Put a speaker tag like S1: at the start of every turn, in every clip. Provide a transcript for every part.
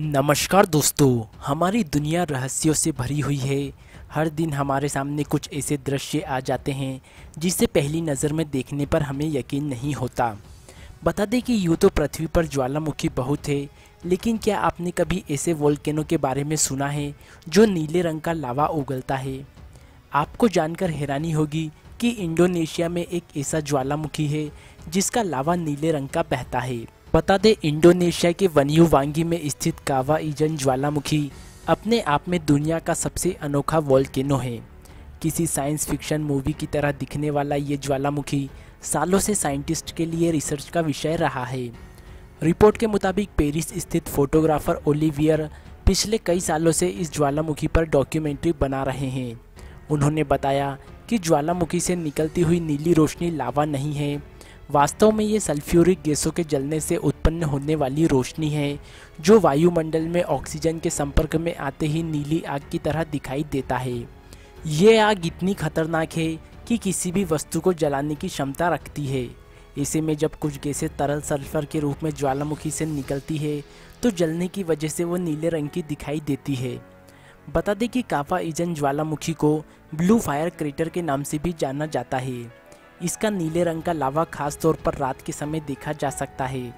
S1: नमस्कार दोस्तों, हमारी दुनिया रहस्यों से भरी हुई है। हर दिन हमारे सामने कुछ ऐसे दृश्य आ जाते हैं, जिसे पहली नज़र में देखने पर हमें यकीन नहीं होता। बता दें कि यूँ तो पृथ्वी पर ज्वालामुखी बहुत है, लेकिन क्या आपने कभी ऐसे वोल्केनो के बारे में सुना है, जो नीले रंग का लावा उगलता है? आपको जानकर हैरानी होगी कि इंडोनेशिया में एक ऐसा ज्वालामुखी है, जिसका लावा नीले रंग का बहता है। बता दें, इंडोनेशिया के वन्यू वांगी में स्थित कावा इजन ज्वालामुखी अपने आप में दुनिया का सबसे अनोखा वोल्केनो है। किसी साइंस फिक्शन मूवी की तरह दिखने वाला ये ज्वालामुखी सालों से साइंटिस्ट के लिए रिसर्च का विषय रहा है। रिपोर्ट के मुताबिक पेरिस स्थित फोटोग्राफर ओलिवियर पिछले कई सालों से इस ज्वालामुखी पर डॉक्यूमेंट्री बना रहे हैं। उन्होंने बताया कि ज्वालामुखी से निकलती हुई नीली रोशनी लावा नहीं है वास्तव में ये सल्फ्यूरिक गैसों के जलने से उत्पन्न होने वाली रोशनी है, जो वायुमंडल में ऑक्सीजन के संपर्क में आते ही नीली आग की तरह दिखाई देता है। ये आग इतनी खतरनाक है कि किसी भी वस्तु को जलाने की क्षमता रखती है। ऐसे में जब कुछ गैसें तरल सल्फ़र के रूप में ज्वालामुखी से निकलती है तो जलने की वजह से वो नीले रंग की दिखाई देती है। बता दें कि काफा इजन ज्वालामुखी को ब्लू फायर क्रेटर के नाम से भी जाना जाता है। इसका नीले रंग का लावा खास तौर पर रात के समय देखा जा सकता है।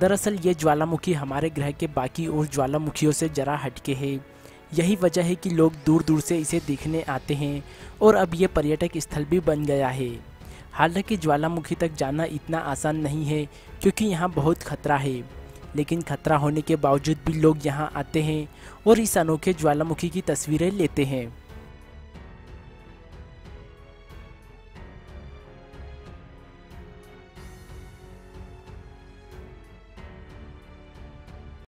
S1: दरअसल ये ज्वालामुखी हमारे ग्रह के बाकी और ज्वालामुखियों से जरा हटके है। यही वजह है कि लोग दूर दूर से इसे देखने आते हैं और अब ये पर्यटक स्थल भी बन गया है। हालाँकि ज्वालामुखी तक जाना इतना आसान नहीं है क्योंकि यहाँ बहुत खतरा है। लेकिन खतरा होने के बावजूद भी लोग यहाँ आते हैं और इस अनोखे ज्वालामुखी की तस्वीरें लेते हैं।